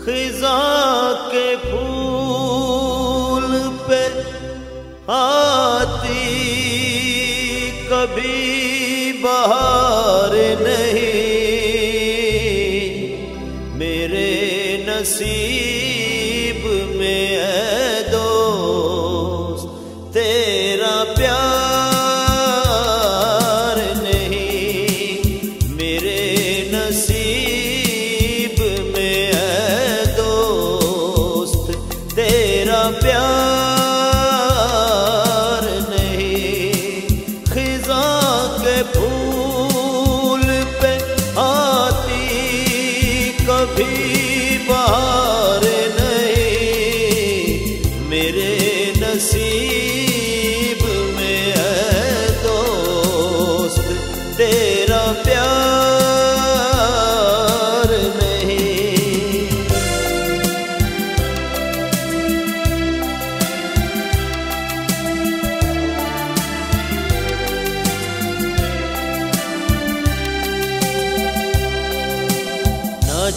खिजा के फूल पे आती कभी बाहर नहीं। मेरे नसीब में है दोस्त तेरा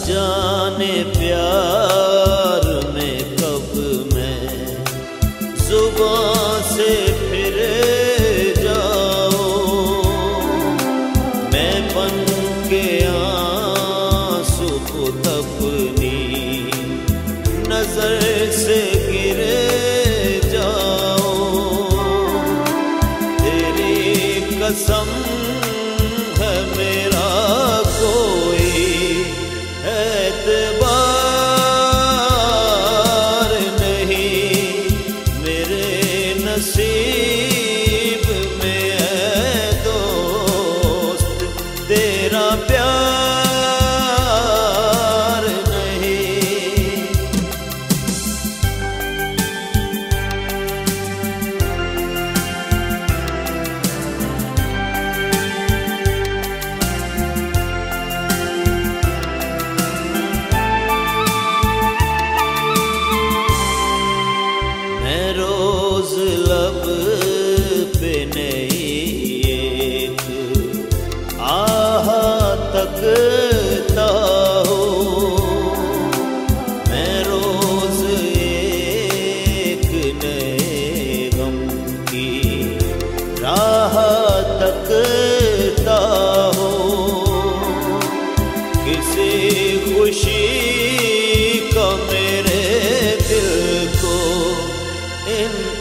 जाने प्यार में कब मैं ज़ुबान से फिर जाओ मैं बन के आँसू अपनी नज़र से गिरे जाओ तेरी कसम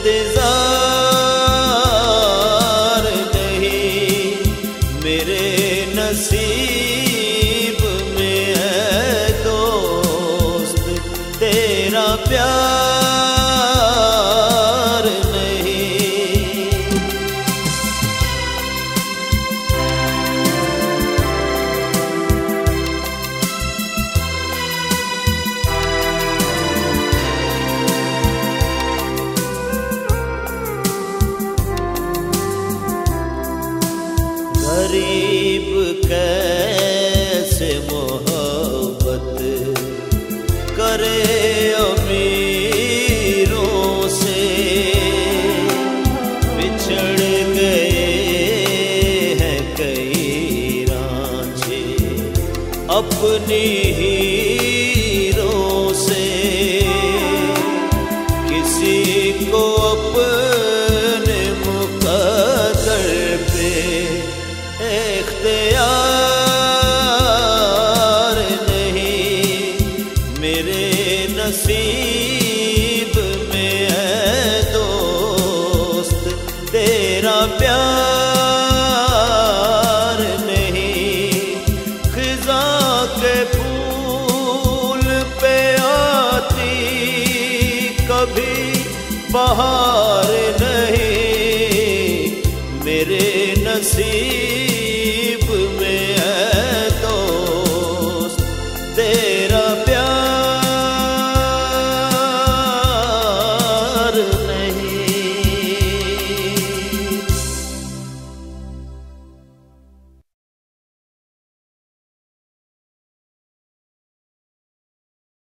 deserve कैसे मोहब्बत करे अमीरों से? बिछड़ हैं अपनी हीरों मेरे नसीब में है दोस्त, तेरा प्यार नहीं। खिजा के फूल पे आती, कभी बाहर नहीं। मेरे नसीब